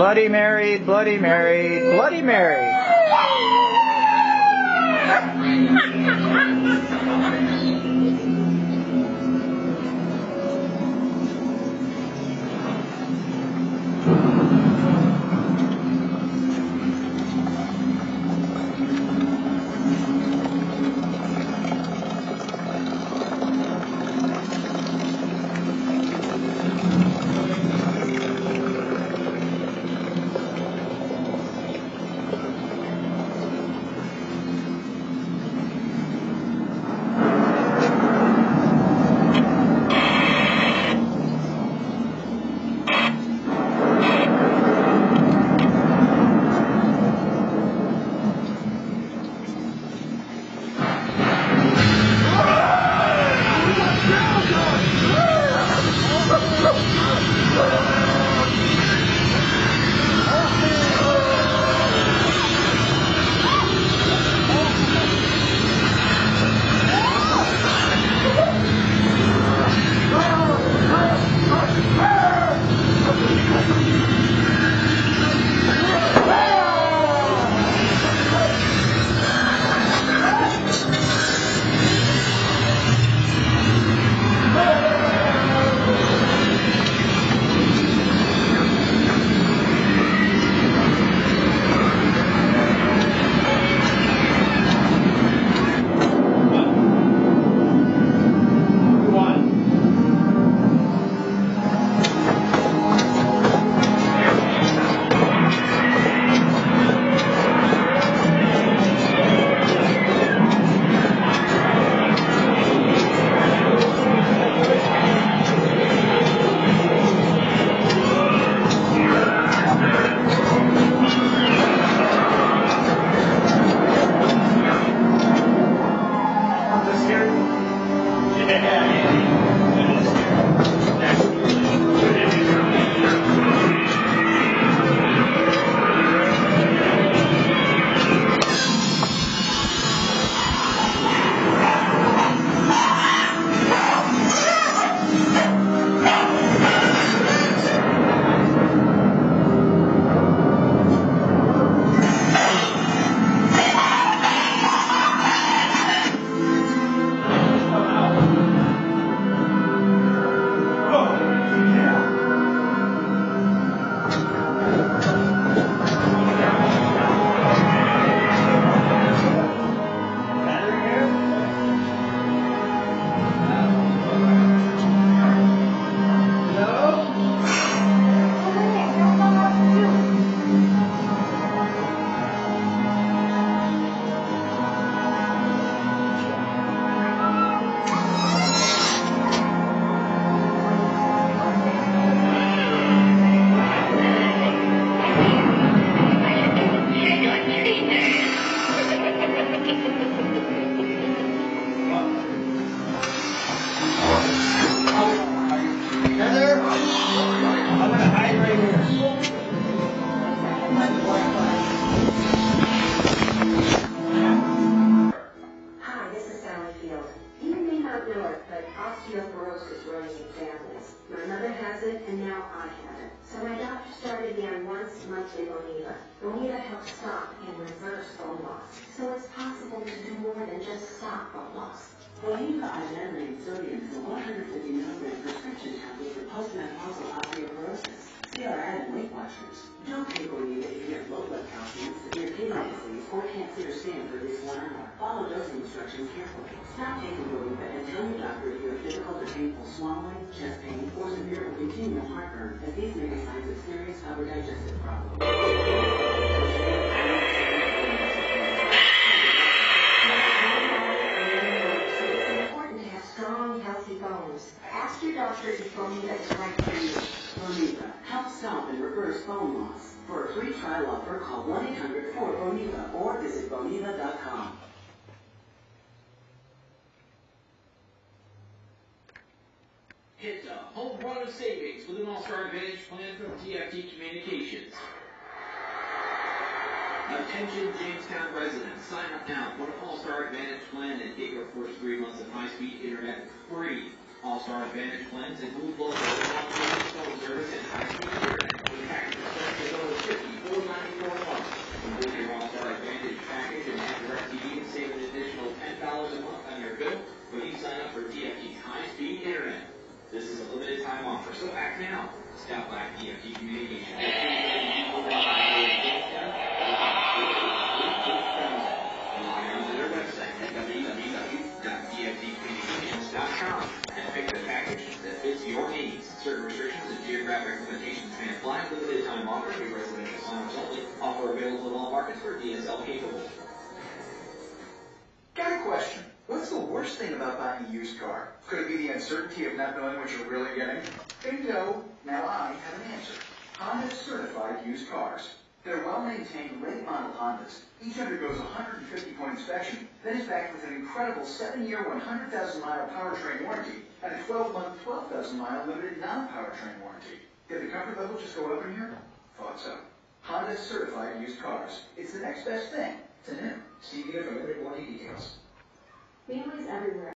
Bloody Mary, Bloody Mary, Bloody Mary. osteoporosis runs in families. My mother has it, and now I have it. So my doctor started me on once monthly Boniva. Boniva helps stop and reverse bone loss. So it's possible to do more than just stop bone loss. Boniva ibandronate sodium is a 150 milligram prescription tablet for postmenopausal osteoporosis. Ad in Weight Watchers. Don't take Boniva if you have low blood calcium, severe kidney disease, or can't sit or stand for at least one hour. Follow dosing instructions carefully. Stop taking Boniva and tell your doctor if you have difficult or painful swallowing, chest pain, or severe or continual heartburn, as these may be signs of serious upper digestive problems. Ask your doctor if Boniva is right for you. Boniva. Help stop and reverse bone loss. For a free trial offer, call 1-800-4-BONIVA or visit boniva.com. Hit the home run of savings with an All-Star Advantage plan from DFT Communications. Attention Jamestown residents, sign up now for an All-Star Advantage plan and get your first three months of high-speed internet free. All-Star Advantage plans include both the long-term shuttle service and high speed internet with packages starting as low $54.94 a. Complete your All-Star Advantage package and add DirecTV and save an additional $10 a month on your bill when you sign up for DFT high speed internet. This is a limited time offer, so act now. Stop by DFT Communications. Log to their website at www.dftcommunications.com. and geographic limitations may apply. Limited time offer, new residential signers only. Offer available in all markets where DSL capable. Got a question. What's the worst thing about buying a used car? Could it be the uncertainty of not knowing what you're really getting? Bingo! Now I have an answer. Honda certified used cars. They're well-maintained late model Hondas. Each undergoes a 150-point inspection, then is backed with an incredible 7-year, 100,000-mile powertrain warranty and a 12-month, 12,000-mile limited non-powertrain warranty. Did the comfort level just go up in here? Thought so. Honda certified used cars. It's the next best thing to new. See the limited warranty details. Families everywhere